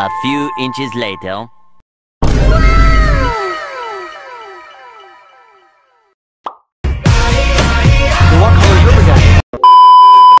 A few inches later...